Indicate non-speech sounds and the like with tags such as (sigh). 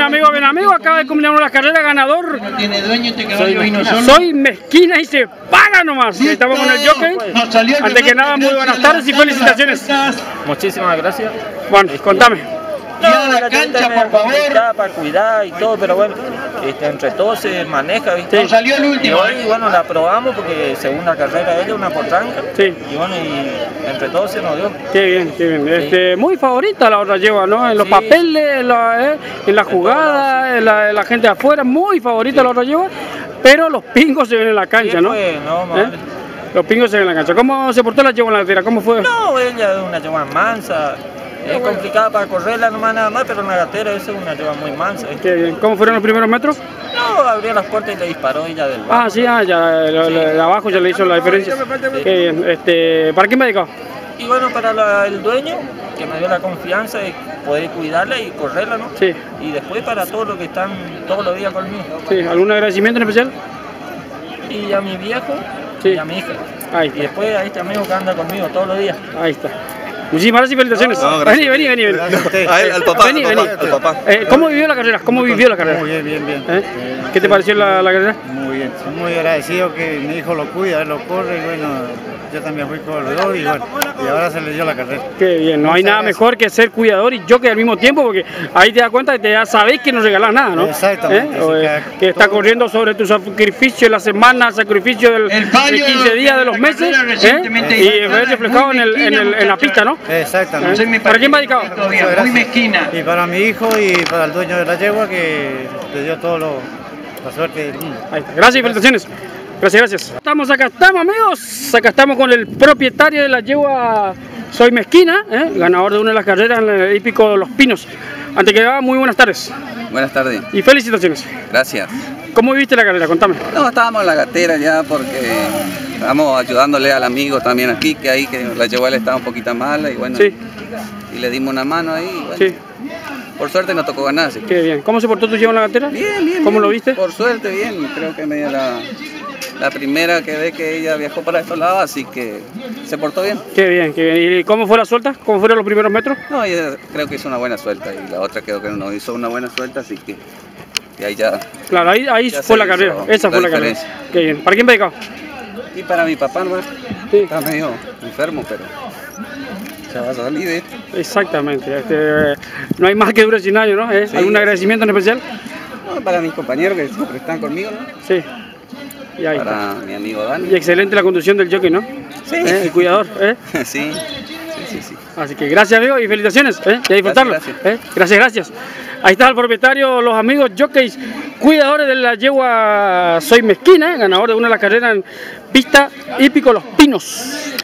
amigo, bien amigo, acaba de culminar una carrera ganador. No tiene dueño este caballo vino solo. Soy mezquina y se paga nomás. Ahí Estamos con el jockey. Nos salió el Antes que primer nada, muy buenas tardes y felicitaciones. Muchísimas gracias. Bueno, contame. Ya la cancha, por favor. para cuidar y todo, pero bueno, este, entre todos se maneja, ¿viste? Nos salió el Y último. hoy, ¿eh? bueno, la probamos porque segunda carrera ella, una potranca. Sí. Y bueno, y entre todos se nos dio. Qué bien, qué bien. Este, muy favorita la otra lleva, ¿no? En los Sí. papeles, en la, eh, en la jugada, en la, en la gente de afuera, muy favorita la otra lleva. Pero los pingos se ven en la cancha, Sí, ¿no? pues, no, ¿Eh? madre. Los pingos se ven en la cancha. ¿Cómo se portó la lleva en la gatera? ¿Cómo fue? No, ella es una yegua mansa. Es complicada para correrla nomás nada más, pero en la gatera esa es una yegua muy mansa. Qué bien. ¿Cómo fueron los primeros metros? No, abrió las puertas y le disparó ella del Ah, sí, ah, ya, lo- lo de abajo ya le hizo la diferencia. Qué bien. Este, ¿Para quién me ha dedicado? Y bueno, para la- el dueño, que me dio la confianza de poder cuidarla y correrla, ¿no? Sí, Y después para todos los que están todos los días conmigo. sí. ¿Algún agradecimiento en especial? Y a mi viejo Sí. y a mi hija. Ahí Y está. después a este amigo que anda conmigo todos los días. Ahí está. Muchísimas gracias y felicitaciones. No, vení, vení, vení. vení. A él, al papá, Vení, al vení. papá, al papá. Eh, ¿Cómo vivió la carrera? ¿Cómo vivió la carrera? Muy bien, bien, bien. ¿Eh? ¿Qué te pareció la, la carrera? Muy bien. Muy agradecido que mi hijo lo cuida, lo corre y bueno, yo también fui dos y bueno, y ahora se le dio la carrera. Qué bien, no hay nada gracias. mejor que ser cuidador y yo que al mismo tiempo, porque ahí te das cuenta que te ya sabéis que no regalás nada, ¿no? Exactamente, ¿Eh? O, eh, que- está corriendo sobre tu sacrificio de la semana, sacrificio del, El fallo de 15 días de los meses, ¿eh? y ver reflejado en, el, en, el- en la pista, ¿no? Exactamente. ¿Para quién va dedicado? muy mezquina. Y para mi hijo y para el dueño de la yegua que le dio todo lo, la suerte del mundo. Ahí está. Gracias y felicitaciones. Gracias, gracias. Estamos acá, estamos amigos. Acá estamos con el propietario de la yegua Soy Mezquina, ¿eh? ganador de una de las carreras en el hípico Los Pinos. Antes que nada, muy buenas tardes Buenas tardes, y felicitaciones. gracias. ¿Cómo viviste la carrera? Contame. No, estábamos en la gatera ya porque estábamos ayudándole al amigo también aquí, que ahí que la llevó estaba un poquito mala y bueno, Sí, y le dimos una mano ahí. y bueno, sí, Por suerte no tocó ganar, así que- qué bien. ¿Cómo se portó tu yegua en la cartera? Bien, bien. ¿Cómo bien. lo viste? Por suerte, bien. Creo que medio la, la primera que ve que ella viajó para estos lados, así que se portó bien. Qué bien, qué bien. ¿Y cómo fue la suelta? ¿Cómo fueron los primeros metros? No, ella creo que hizo una buena suelta y la otra creo que no hizo una buena suelta, así que y ahí ya. Claro, ahí, ahí Ya fue se la carrera. Esa la fue la carrera. diferencia. Qué bien. ¿Para quién dedicado? Y para mi papá, ¿no? Sí. está medio enfermo, pero ya va a salir de esto. Exactamente. Este, no hay más que dure sin años, ¿no? ¿Eh? Sí. ¿Algún agradecimiento en especial? No, para mis compañeros que siempre están conmigo, ¿no? Sí. Y ahí está. Para mi amigo Dani. Y excelente la conducción del jockey, ¿no? Sí. ¿Eh? El cuidador, ¿eh? (laughs) sí, sí, sí, sí. Así que gracias, amigo, y felicitaciones, ¿eh? Y a disfrutarlo. Gracias, ¿eh? Gracias, gracias. Ahí está el propietario, los amigos jockeys, cuidadores de la yegua Soy Mezquina, ganador de una de las carreras en pista hípico Los Pinos.